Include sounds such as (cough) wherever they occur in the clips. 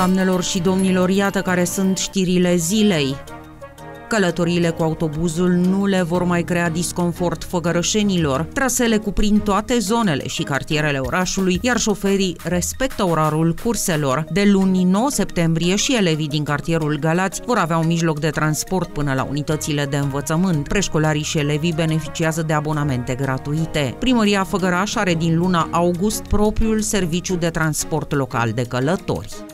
Doamnelor și domnilor, iată care sunt știrile zilei. Călătoriile cu autobuzul nu le vor mai crea disconfort făgărășenilor. Trasele cuprind toate zonele și cartierele orașului, iar șoferii respectă orarul curselor. De luni 9 septembrie și elevii din cartierul Galați vor avea un mijloc de transport până la unitățile de învățământ. Preșcolarii și elevii beneficiază de abonamente gratuite. Primăria Făgăraș are din luna august propriul serviciu de transport local de călători.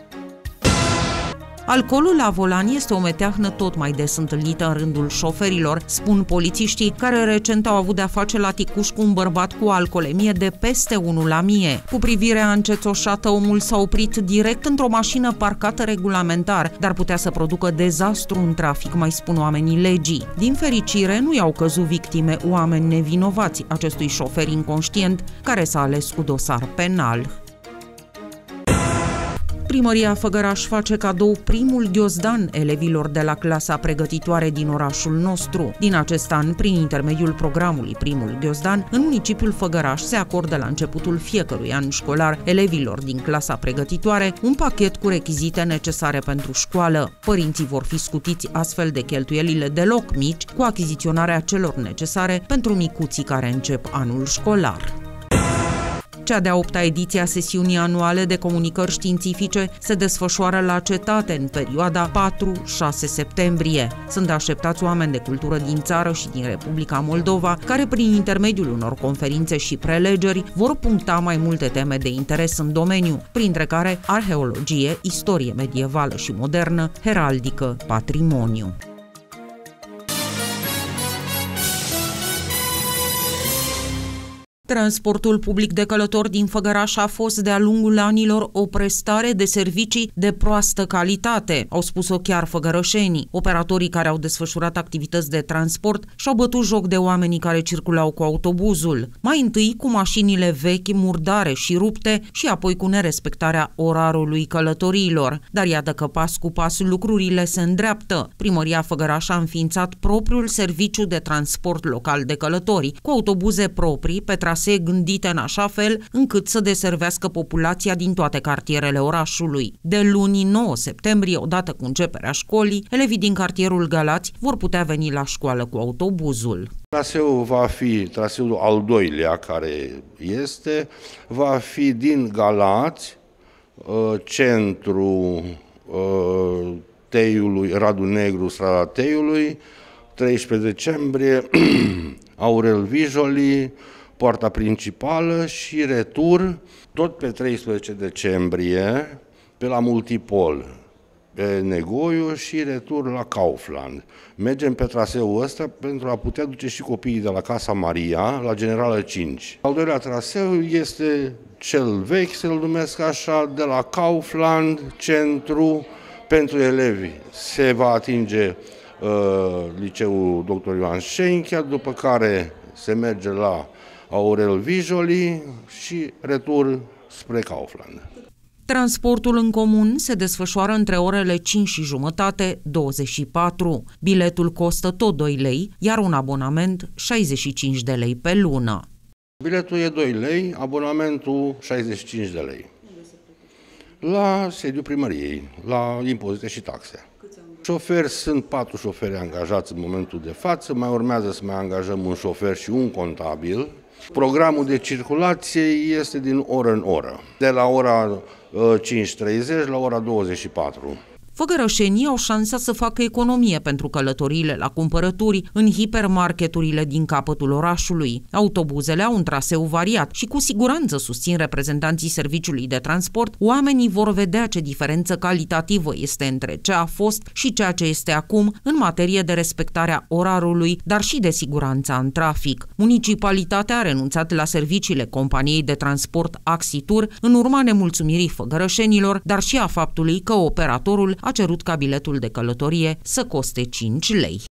Alcoolul la volan este o meteahnă tot mai des întâlnită în rândul șoferilor, spun polițiștii, care recent au avut de-a face la Ticuș cu un bărbat cu alcoolemie de peste 1 la mie. Cu privirea încețoșată, omul s-a oprit direct într-o mașină parcată regulamentar, dar putea să producă dezastru în trafic, mai spun oamenii legii. Din fericire, nu i-au căzut victime oameni nevinovați acestui șofer inconștient care s-a ales cu dosar penal. Primăria Făgăraș face cadou primul ghiozdan elevilor de la clasa pregătitoare din orașul nostru. Din acest an, prin intermediul programului Primul Ghiozdan, în municipiul Făgăraș se acordă la începutul fiecărui an școlar elevilor din clasa pregătitoare un pachet cu rechizite necesare pentru școală. Părinții vor fi scutiți astfel de cheltuielile deloc mici cu achiziționarea celor necesare pentru micuții care încep anul școlar. Cea de-a opta ediție a sesiunii anuale de comunicări științifice se desfășoară la cetate în perioada 4-6 septembrie. Sunt așteptați oameni de cultură din țară și din Republica Moldova, care prin intermediul unor conferințe și prelegeri vor puncta mai multe teme de interes în domeniu, printre care arheologie, istorie medievală și modernă, heraldică, patrimoniu. Transportul public de călători din Făgăraș a fost de-a lungul anilor o prestare de servicii de proastă calitate, au spus-o chiar făgărășenii. Operatorii care au desfășurat activități de transport și-au bătut joc de oamenii care circulau cu autobuzul. Mai întâi cu mașinile vechi, murdare și rupte și apoi cu nerespectarea orarului călătoriilor. Dar iată că pas cu pas lucrurile se îndreaptă. Primăria Făgăraș a înființat propriul serviciu de transport local de călători, cu autobuze proprii pe trasee gândite în așa fel încât să deservească populația din toate cartierele orașului. De luni 9 septembrie, odată cu începerea școlii, elevii din cartierul Galați vor putea veni la școală cu autobuzul. Traseul va fi traseul al doilea care este, va fi din Galați, uh, centru uh, Teiului, Radu Negru, strada Teiului, 13 decembrie, (clears throat) Aurel Vijoli, poarta principală și retur tot pe 13 decembrie pe la Multipol, pe Negoiu și retur la Kaufland. Mergem pe traseul ăsta pentru a putea duce și copiii de la Casa Maria la Generală 5. Al doilea traseu este cel vechi, să-l numesc așa, de la Kaufland, centru pentru elevi. Se va atinge uh, liceul Dr. Ioan Șenchea, după care se merge la Aurel Vijoli și retur spre Kaufland. Transportul în comun se desfășoară între orele 5 și jumătate 24. Biletul costă tot 2 lei, iar un abonament 65 de lei pe lună. Biletul e 2 lei, abonamentul 65 de lei. La sediul primăriei, la impozite și taxe. Șoferi sunt patru șoferi angajați în momentul de față, mai urmează să mai angajăm un șofer și un contabil, Programul de circulație este din oră în oră, de la ora 5.30 uh, la ora 24. Făgărășenii au șansa să facă economie pentru călătoriile la cumpărături în hipermarketurile din capătul orașului. Autobuzele au un traseu variat și cu siguranță susțin reprezentanții serviciului de transport, oamenii vor vedea ce diferență calitativă este între ce a fost și ceea ce este acum în materie de respectarea orarului, dar și de siguranța în trafic. Municipalitatea a renunțat la serviciile companiei de transport Axitur în urma nemulțumirii făgărășenilor, dar și a faptului că operatorul a cerut ca biletul de călătorie să coste 5 lei.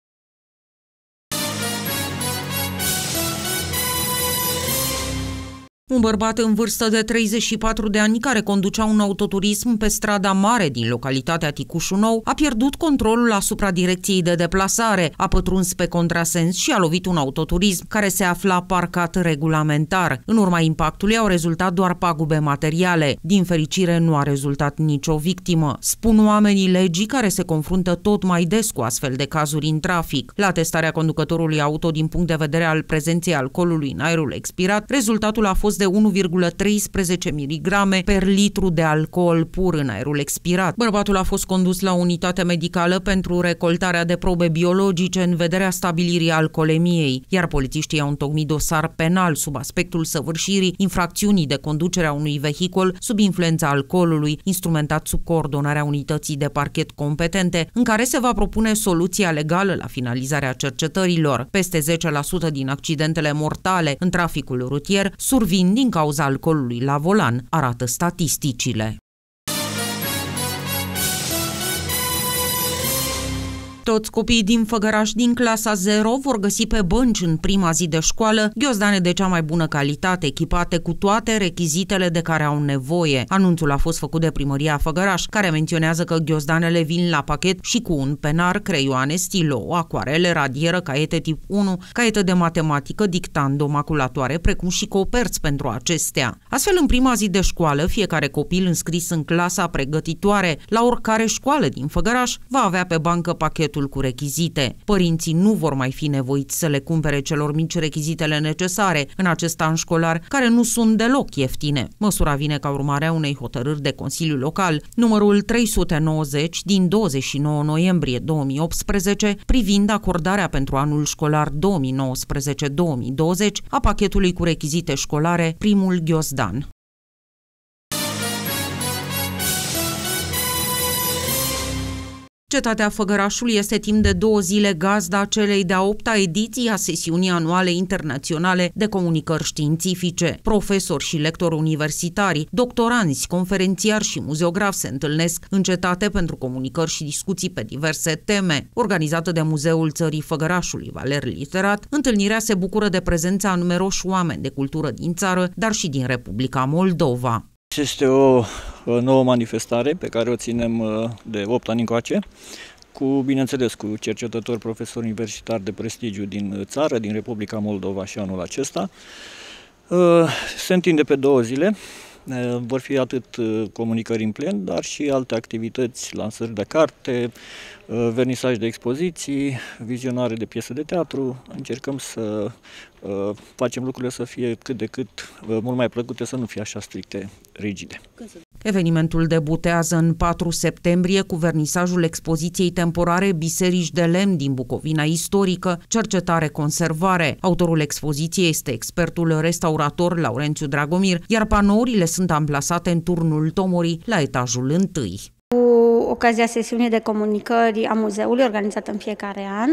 Un bărbat în vârstă de 34 de ani care conducea un autoturism pe strada mare din localitatea Ticușu Nou a pierdut controlul asupra direcției de deplasare, a pătruns pe contrasens și a lovit un autoturism care se afla parcat regulamentar. În urma impactului au rezultat doar pagube materiale. Din fericire nu a rezultat nicio victimă. Spun oamenii legii care se confruntă tot mai des cu astfel de cazuri în trafic. La testarea conducătorului auto din punct de vedere al prezenței alcoolului în aerul expirat, rezultatul a fost de 1,13 mg per litru de alcool pur în aerul expirat. Bărbatul a fost condus la unitate medicală pentru recoltarea de probe biologice în vederea stabilirii alcoolemiei, iar polițiștii au întocmit dosar penal sub aspectul săvârșirii infracțiunii de conducere a unui vehicul sub influența alcoolului, instrumentat sub coordonarea unității de parchet competente, în care se va propune soluția legală la finalizarea cercetărilor. Peste 10% din accidentele mortale în traficul rutier survin din cauza alcoolului la volan, arată statisticile. Toți copiii din Făgăraș din clasa 0 vor găsi pe bănci în prima zi de școală ghiozdane de cea mai bună calitate, echipate cu toate rechizitele de care au nevoie. Anunțul a fost făcut de primăria Făgăraș, care menționează că ghiozdanele vin la pachet și cu un penar, creioane, stilo, acoarele, radieră, caiete tip 1, caiete de matematică, dictando, maculatoare, precum și coperți pentru acestea. Astfel, în prima zi de școală, fiecare copil înscris în clasa pregătitoare la oricare școală din Făgăraș va avea pe bancă pachet pachetul cu rechizite. Părinții nu vor mai fi nevoiți să le cumpere celor mici rechizitele necesare în acest an școlar, care nu sunt deloc ieftine. Măsura vine ca urmare a unei hotărâri de Consiliu Local, numărul 390 din 29 noiembrie 2018, privind acordarea pentru anul școlar 2019-2020 a pachetului cu rechizite școlare primul ghiozdan. Cetatea Făgărașului este timp de două zile gazda celei de-a opta ediții a sesiunii anuale internaționale de comunicări științifice. Profesori și lectori universitari, doctoranți, conferențiari și muzeografi se întâlnesc în cetate pentru comunicări și discuții pe diverse teme. Organizată de Muzeul Țării Făgărașului Valer Literat, întâlnirea se bucură de prezența a numeroși oameni de cultură din țară, dar și din Republica Moldova. Este o nouă manifestare pe care o ținem uh, de 8 ani încoace, cu, bineînțeles, cu cercetători profesori universitari de prestigiu din țară, din Republica Moldova și anul acesta. Uh, se întinde pe două zile, uh, vor fi atât comunicări în plen, dar și alte activități, lansări de carte, vernisaj de expoziții, vizionare de piese de teatru. Încercăm să facem lucrurile să fie cât de cât mult mai plăcute, să nu fie așa stricte, rigide. Evenimentul debutează în 4 septembrie cu vernisajul expoziției temporare Biserici de lemn din Bucovina istorică, cercetare conservare. Autorul expoziției este expertul restaurator Laurențiu Dragomir, iar panourile sunt amplasate în turnul Tomorii la etajul 1 Cu ocazia sesiunii de comunicări a muzeului, organizată în fiecare an,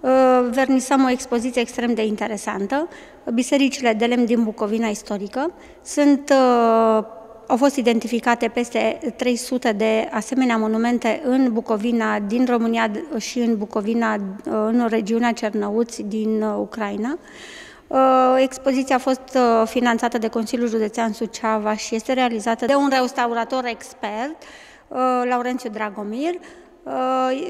uh, vernisăm o expoziție extrem de interesantă, Bisericile de lemn din Bucovina istorică. Sunt uh, au fost identificate peste 300 de asemenea monumente în Bucovina, din România și în Bucovina, în regiunea Cernăuți din Ucraina. Uh, expoziția a fost uh, finanțată de Consiliul Județean Suceava și este realizată de un restaurator expert, uh, Laurențiu Dragomir,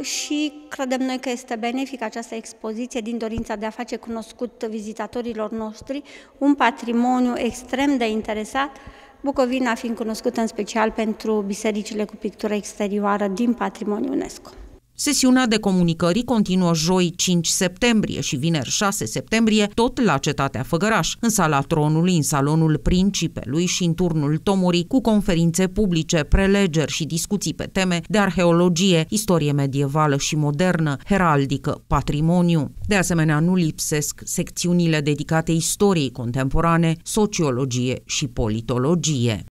și credem noi că este benefic această expoziție din dorința de a face cunoscut vizitatorilor noștri un patrimoniu extrem de interesat Bucovina fiind cunoscută în special pentru bisericile cu pictură exterioară din patrimoniul UNESCO. Sesiunea de comunicări continuă joi 5 septembrie și vineri 6 septembrie, tot la Cetatea Făgăraș, în sala tronului, în salonul Principelui și în turnul Tomorii, cu conferințe publice, prelegeri și discuții pe teme de arheologie, istorie medievală și modernă, heraldică, patrimoniu. De asemenea, nu lipsesc secțiunile dedicate istoriei contemporane, sociologie și politologie.